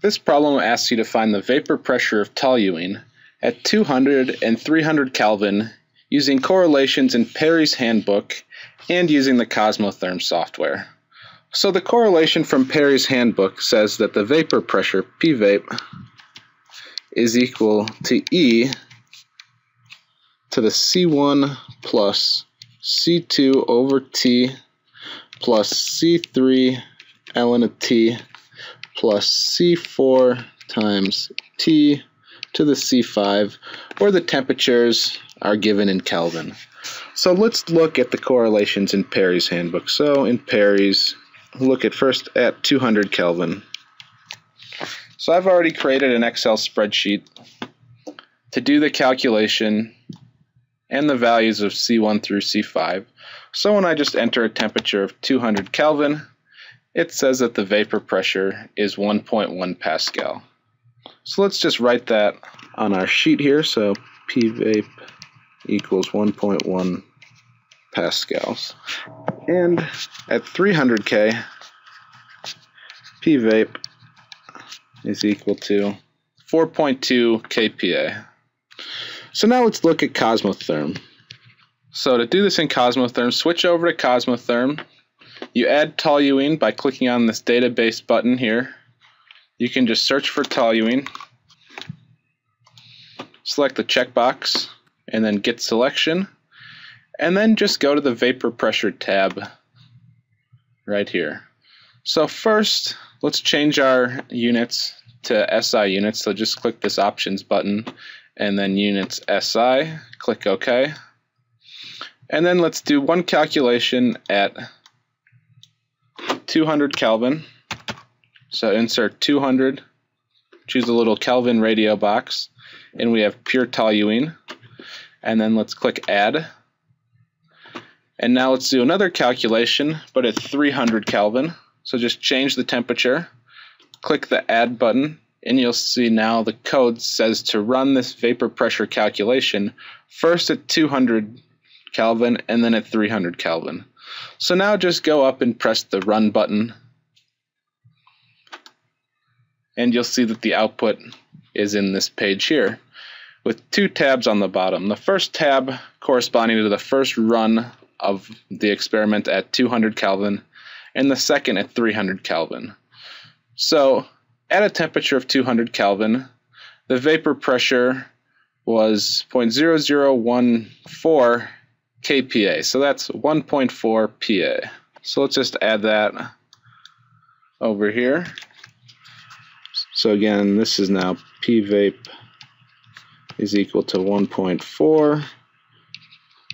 This problem asks you to find the vapor pressure of toluene at 200 and 300 Kelvin using correlations in Perry's handbook and using the Cosmotherm software. So the correlation from Perry's handbook says that the vapor pressure, Pvape, is equal to E to the C1 plus C2 over T plus C3 ln of T plus C4 times T to the C5, where the temperatures are given in Kelvin. So let's look at the correlations in Perry's handbook. So in Perry's, look at first at 200 Kelvin. So I've already created an Excel spreadsheet to do the calculation and the values of C1 through C5. So when I just enter a temperature of 200 Kelvin, it says that the vapor pressure is 1.1 Pascal. So let's just write that on our sheet here. So Pvape equals 1.1 pascals. And at 300K, Pvape is equal to 4.2 kPa. So now let's look at Cosmotherm. So to do this in Cosmotherm, switch over to Cosmotherm. You add toluene by clicking on this database button here. You can just search for toluene. Select the checkbox and then get selection. And then just go to the vapor pressure tab right here. So first, let's change our units to SI units. So just click this options button and then units SI, click OK. And then let's do one calculation at 200 Kelvin. So insert 200, choose the little Kelvin radio box, and we have pure toluene. And then let's click add. And now let's do another calculation, but at 300 Kelvin. So just change the temperature, click the add button, and you'll see now the code says to run this vapor pressure calculation first at 200 Kelvin and then at 300 Kelvin. So now just go up and press the run button and you'll see that the output is in this page here with two tabs on the bottom. The first tab corresponding to the first run of the experiment at 200 Kelvin and the second at 300 Kelvin. So at a temperature of 200 Kelvin, the vapor pressure was 0.0014 kPa. So that's 1.4 PA. So let's just add that over here. So again, this is now pvape is equal to 1.4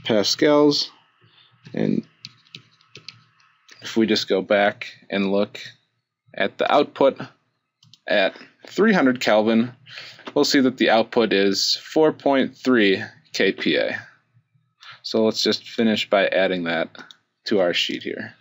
pascals. And if we just go back and look at the output, at 300 Kelvin, we'll see that the output is 4.3 kPa. So let's just finish by adding that to our sheet here.